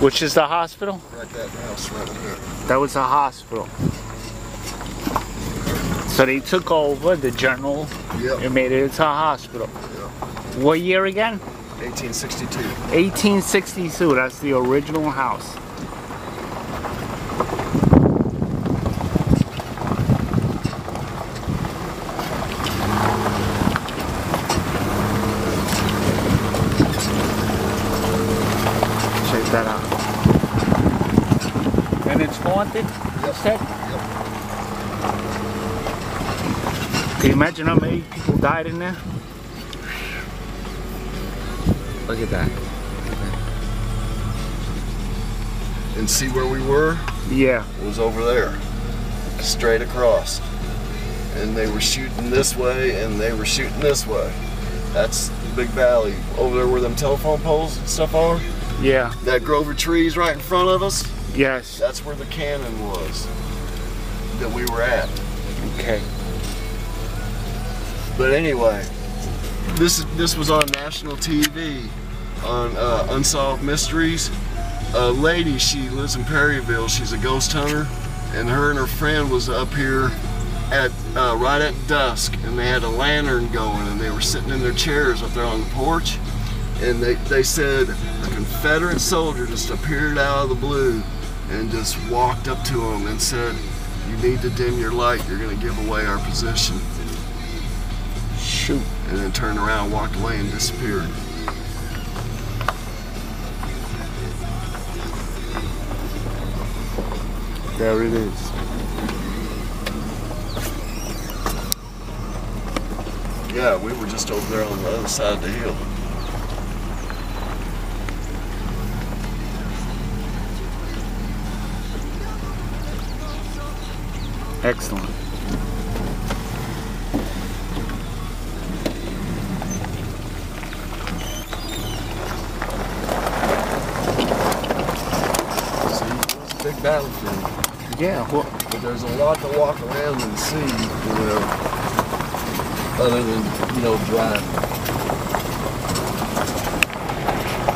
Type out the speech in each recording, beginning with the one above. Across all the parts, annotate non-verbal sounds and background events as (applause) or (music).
Which is the hospital? Right that house right there. That was a hospital. So they took over the general Yep. and made it into a hospital. Yep. What year again? 1862. 1862. That's the original house. Check that out. And it's haunted, you said? Can you imagine how many people died in there? Look at that. And see where we were? Yeah. It was over there. Straight across. And they were shooting this way and they were shooting this way. That's the big valley. Over there where them telephone poles and stuff are. Yeah. That grove of trees right in front of us. Yes. That's where the cannon was that we were at. Okay. But anyway, this this was on national TV on uh, Unsolved Mysteries. A lady, she lives in Perryville. She's a ghost hunter, and her and her friend was up here at uh, right at dusk, and they had a lantern going, and they were sitting in their chairs up there on the porch, and they they said a Confederate soldier just appeared out of the blue and just walked up to him and said, "You need to dim your light. You're going to give away our position." Shoot. and then turned around, walked away, and disappeared. There it is. Yeah, we were just over there on the other side of the hill. Excellent. See, it was a big battlefield. Yeah. Well, But there's a lot to walk around and see, you know, other than, you know, driving.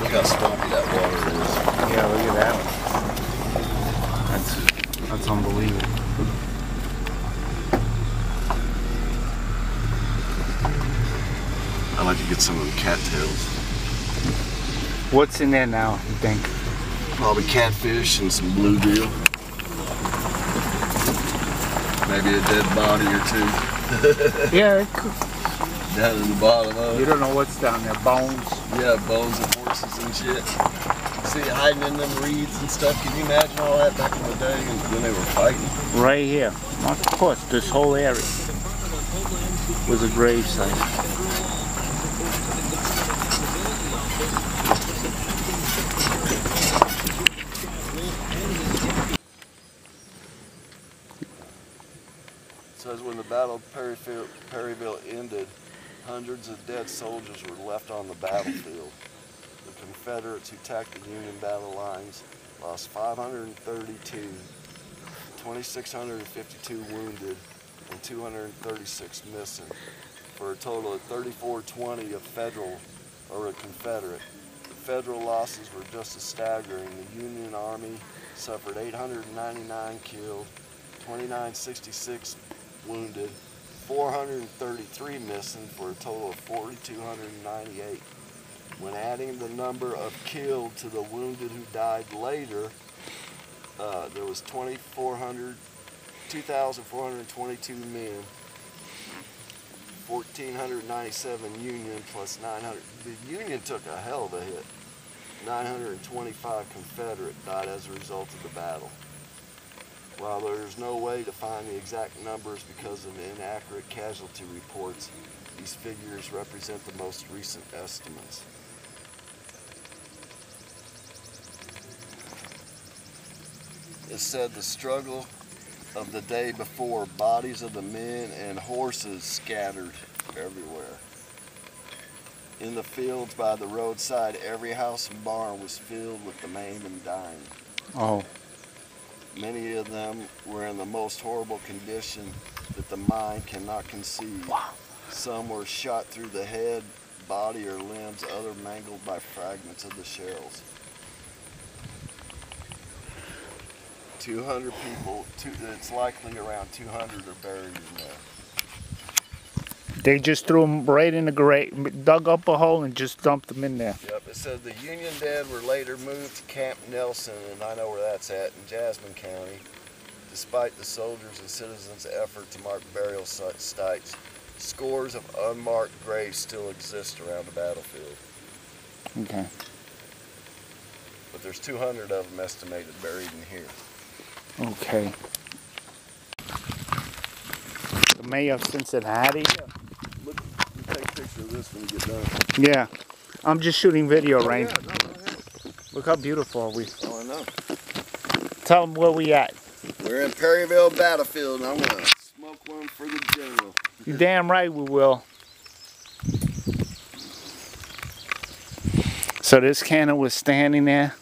Look how stumpy that water is. yeah. Look at that. That's that's unbelievable. I'd to get some of the cattails. What's in there now? You think? Probably catfish and some bluegill. Maybe a dead body or two (laughs) Yeah. It could. down in the bottom of You don't know what's down there. Bones. Yeah, bones of horses and shit. See hiding in them reeds and stuff. Can you imagine all that back in the day when they were fighting? Right here. Of course. This whole area was a grave site. It says when the Battle of Perryville, Perryville ended, hundreds of dead soldiers were left on the battlefield. The Confederates who attacked the Union battle lines lost 532, 2,652 wounded, and 236 missing, for a total of 3420 of Federal or a Confederate. The Federal losses were just as staggering. The Union Army suffered 899 killed, 2966 wounded, 433 missing for a total of 4,298. When adding the number of killed to the wounded who died later, uh, there was 2,400, 2,422 men, 1,497 Union plus 900. The Union took a hell of a hit. 925 Confederate died as a result of the battle. While there's no way to find the exact numbers because of inaccurate casualty reports, these figures represent the most recent estimates. It said the struggle of the day before, bodies of the men and horses scattered everywhere. In the fields by the roadside, every house and barn was filled with the maimed and dying. Oh. Many of them were in the most horrible condition that the mind cannot conceive. Wow. Some were shot through the head, body, or limbs, other mangled by fragments of the shells. 200 people, two, it's likely around 200 are buried in there. They just threw them right in the grave, dug up a hole and just dumped them in there. Yep, it said the Union dead were later moved to Camp Nelson, and I know where that's at, in Jessamine County, despite the soldiers' and citizens' effort to mark burial si- sites. Scores of unmarked graves still exist around the battlefield, Okay. but there's 200 of them estimated buried in here. Okay. The mayor of Cincinnati? Look, take a picture of this when get done. Yeah. I'm just shooting video, Oh, Rain. yeah, no, ahead. Look how beautiful we. Oh, I know. Tell them where we at. We're in Perryville battlefield, and I'm gonna smoke one for the general. You damn right we will. So this cannon was standing there,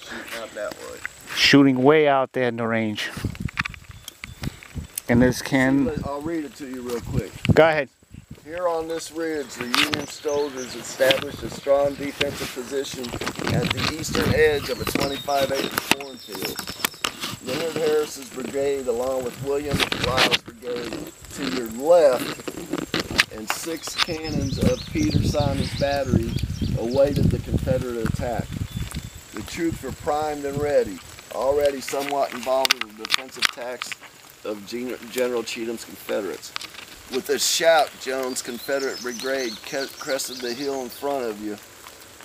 Shooting out that way. Shooting way out there in the range. And this can. I'll read it to you real quick. Go ahead. Here on this ridge, the Union soldiers established a strong defensive position at the eastern edge of a 25-acre cornfield. Leonard Harris's brigade, along with William Lytle's brigade, to your left, and six cannons of Peter Simon's battery awaited the Confederate attack. The troops were primed and ready, already somewhat involved in the defensive attacks of Gen- General Cheatham's Confederates. With a shout, Jones' Confederate brigade crested the hill in front of you.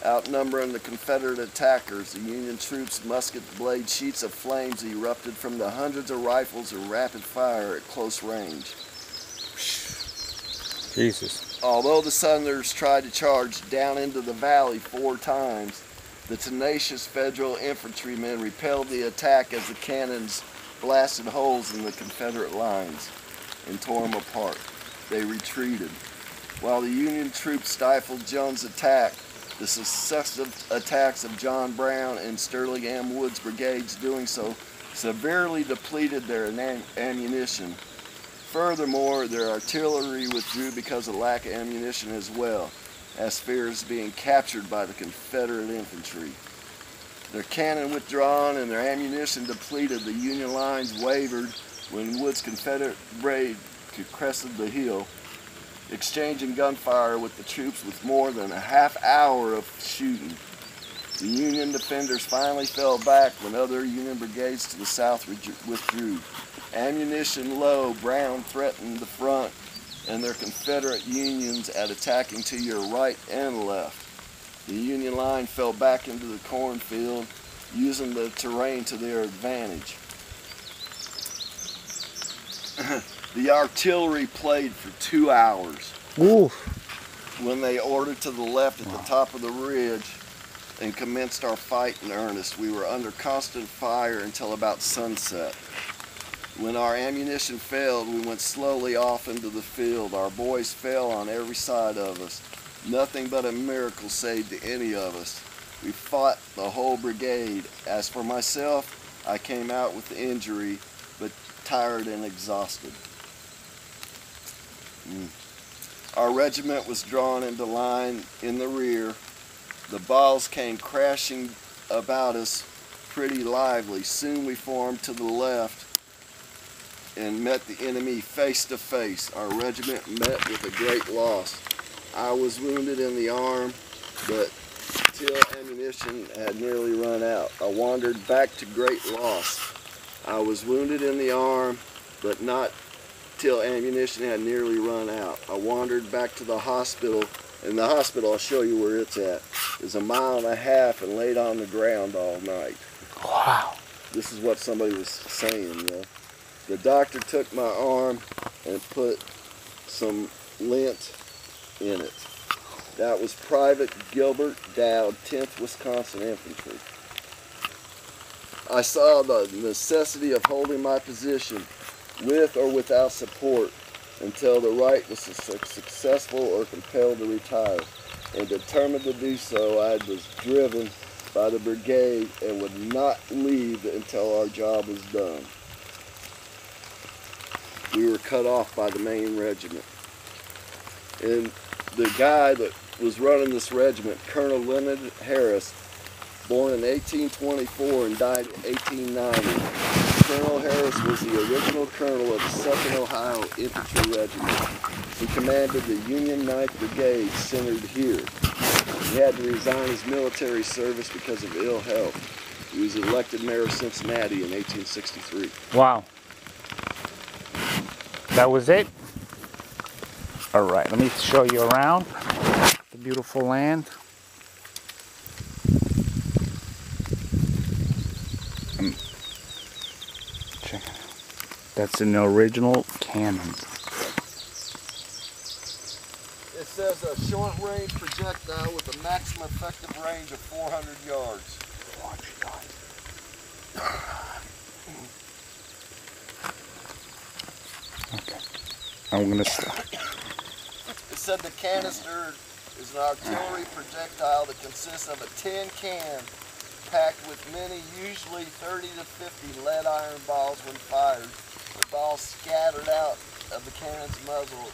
Outnumbering the Confederate attackers, the Union troops' musket blade sheets of flames erupted from the hundreds of rifles in rapid fire at close range. Jesus. Although the Southerners tried to charge down into the valley four times, the tenacious Federal infantrymen repelled the attack as the cannons blasted holes in the Confederate lines and tore them apart. They retreated. While the Union troops stifled Jones' attack, the successive attacks of John Brown and Sterling M. Wood's brigades doing so severely depleted their ammunition. Furthermore, their artillery withdrew because of lack of ammunition as well, as fears being captured by the Confederate infantry. Their cannon withdrawn and their ammunition depleted, the Union lines wavered when Wood's Confederate brigade crested the hill, exchanging gunfire with the troops with more than a half hour of shooting. The Union defenders finally fell back when other Union brigades to the south withdrew. Ammunition low, Brown threatened the front and their Confederate Unions at attacking to your right and left. The Union line fell back into the cornfield, using the terrain to their advantage. (clears throat) the artillery played for two hours when they ordered to the left at the top of the ridge and commenced our fight in earnest. We were under constant fire until about sunset. When our ammunition failed, we went slowly off into the field. Our boys fell on every side of us. Nothing but a miracle saved any of us. We fought the whole brigade. As for myself, I came out with injury, but tired and exhausted. Mm. Our regiment was drawn into line in the rear. The balls came crashing about us pretty lively. Soon we formed to the left and met the enemy face to face. Our regiment met with a great loss. I was wounded in the arm, but till ammunition had nearly run out. I wandered back to great loss. I was wounded in the arm, but not till ammunition had nearly run out. I wandered back to the hospital, and the hospital, I'll show you where it's at, is a mile and a half and laid on the ground all night. Wow. This is what somebody was saying, you know. The doctor took my arm and put some lint in it. That was Private Gilbert Dowd, 10th Wisconsin Infantry. I saw the necessity of holding my position with or without support until the right was successful or compelled to retire. And determined to do so, I was driven by the brigade and would not leave until our job was done. We were cut off by the main regiment. And the guy that was running this regiment, Colonel Leonard Harris, born in 1824 and died in 1890, Colonel Harris was the original colonel of the 2nd Ohio Infantry Regiment. He commanded the Union 9th Brigade centered here. He had to resign his military service because of ill health. He was elected mayor of Cincinnati in 1863. Wow. That was it? All right, let me show you around the beautiful land. Um, Check it out. That's an original cannon. It says a short range projectile with a maximum effective range of 400 yards. Okay. I'm gonna stop. It said the canister is an artillery projectile that consists of a tin can packed with many, usually 30 to 50 lead iron balls when fired. The balls scattered out of the cannon's muzzle,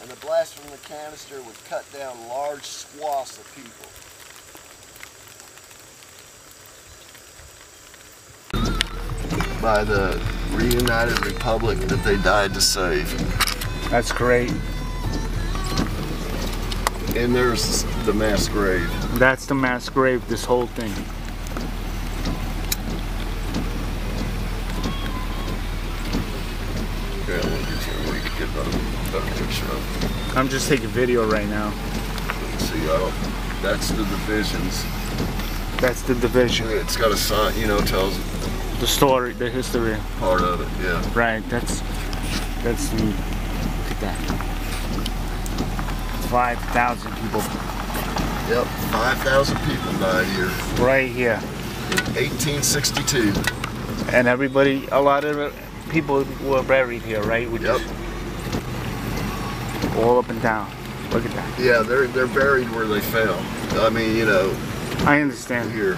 and the blast from the canister would cut down large swaths of people. By the reunited republic that they died to save. That's great. And there's the mass grave. That's the mass grave, this whole thing. Yeah, we'll get you we can get a picture I'm just taking video right now. See, that's the divisions. That's the division. It's got a sign, you know, tells The story, the history. part of it, yeah. Right, that's that's neat. Look at that. Five thousand people Yep, 5,000 people died here right here. in 1862. And everybody a lot of people were buried here, right? Which Yep. all up and down. Look at that. Yeah, they're they're buried where they fell. I mean, you know, I understand. here.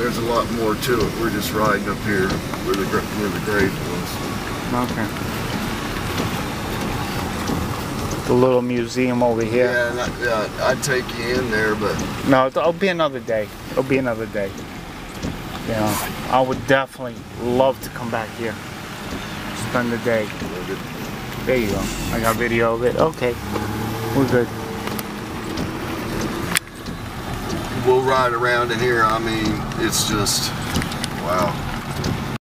There's a lot more to it. We're just riding up here where the where the grave was. Okay. The little museum over here. Yeah, and I, yeah, I'd take you in there, but No, it'll be another day. It'll be another day. Know, I would definitely love to come back here. Spend the day. There you go. I got video of it. Okay. We're good. We'll ride around in here. I mean, it's just wow.